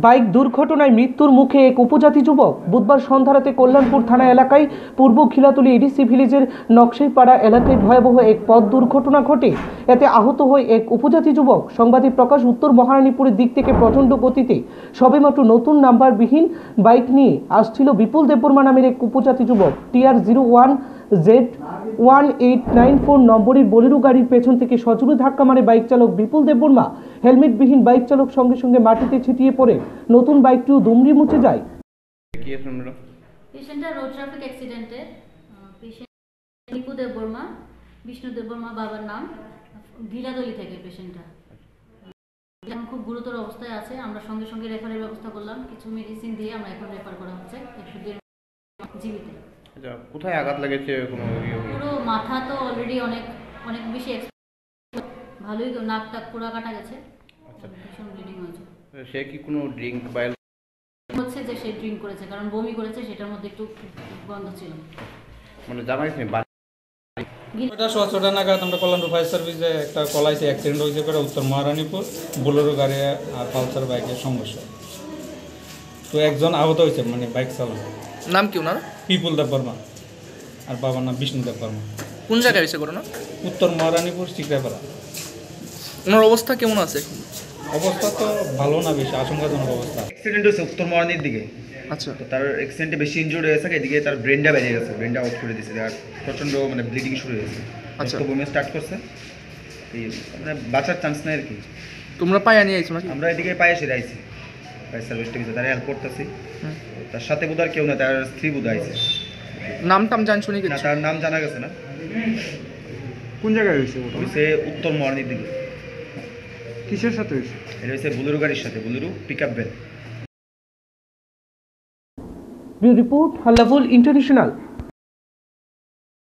Bike দুর্ঘটনায় মৃত্যুর মুখে এক উপজাতি যুবক বুধবার সন্ধ্যারাতে কল্যাণপুর থানা এলাকায় পূর্ব খিলাতুলি এডিসি ভিলেজের নকশাইপাড়া এলাকায় ভয়াবহ এক পথ দুর্ঘটনা ঘটে। এতে আহত হয় এক উপজাতি যুবক। সংবাদে প্রকাশ, উত্তর মহারানীপুরের দিক থেকে প্রচণ্ড গতিতে সবেমাত্র নতুন নাম্বারবিহীন বাইক নিয়ে আসছিল বিপুল দেববর্মা নামের এক উপজাতি যুবক। TR zero one Z one eight nine four নম্বরের বোলেরো গাড়ির পেছন থেকে সজোরে ধাক্কা মারে বাইক চালক বিপুল দেববর্মা হেলমেটবিহীন বাইক চালক সঙ্গে সঙ্গে মাটিতে ছিটিয়ে পড়ে। নতুন বাইকটিও দুমড়ি মুছে যায়। পেশেন্টটা রোড ট্রাফিক অ্যাক্সিডেন্টে। পেশেন্ট নিপু দেববর্মা বিষ্ণু দেববর্মা বাবার নাম। ভিলাদলি থেকে পেশেন্টটা। এখন খুব গুরুতর অবস্থায় আছে। আমরা সঙ্গে সঙ্গে রেফারের ব্যবস্থা করলাম। কিছু মেডিসিন দিয়ে আমরা এখন রেফার করা হচ্ছে। একশো দেড় জীবিতে। আচ্ছা কোথায় আঘাত লেগেছে কোনো ইয়ে পুরো মাথা তো অলরেডি অনেক অনেক বেশি ভালোই নাক টাক পুরো কাটা গেছে। আচ্ছা। ভীষণ ব্লিডিং হয়েছে। সে কি কোনো ড্রিঙ্ক বা হচ্ছে যে সে ড্রিঙ্ক করেছে কারণ বমি করেছে সেটার মধ্যে একটু গন্ধ ছিল। মানে জানা গেছে এটা সোয়া ছটা নাগাদ আমরা ফায়ার সার্ভিসে একটা কলাইছে অ্যাক্সিডেন্ট হয়েছে করে উত্তর মহারানীপুর বোলেরো গাড়ি আর পালসার বাইকের সংঘর্ষ। তো একজন আহত হয়েছে মানে বাইক চালক। নাম কি ওনার? পিপুল দেব বর্মা। আর বাবার নাম বিষ্ণু দেব বর্মা। কোন জায়গায় হয়েছে ঘটনা? উত্তর মহারানীপুর চিকরাপাড়া ওনার অবস্থা কেমন আছে? অবস্থা তো ভালো না বেশি আশঙ্কাজনক অবস্থা। অ্যাক্সিডেন্ট হয়েছে উত্তর মরানির দিকে। আচ্ছা। তো তার অ্যাক্সিডেন্টে বেশি ইনজুরি হয়েছে এদিকে তার ব্রেনটা বেরিয়ে গেছে ব্রেনটা আউট করে দিয়েছে আর প্রচণ্ড মানে ব্লিডিং শুরু হয়েছে আচ্ছা। তো বমি স্টার্ট করছে। এই মানে বাঁচার চান্স নেই আর কি। তোমরা পায়া নিয়ে আইছো নাকি? আমরা এদিকে পায়ে সেরে আইছি পায়ে সার্ভিস তারা হেল্প করতেছি। তার সাথে বোধ কেউ না তার স্ত্রী বোধ আছে নাম টাম জান শুনি না তার নাম জানা গেছে না। কোন জায়গায় হয়েছে ওটা হয়েছে উত্তর মরানির দিকে। কিসের সাথে হয়েছে? এটা হয়েছে বুলুরু গাড়ির সাথে বুলুরু পিক আপ ভ্যান রিপোর্ট হাল্লাভুল ইন্টারন্যাশনাল।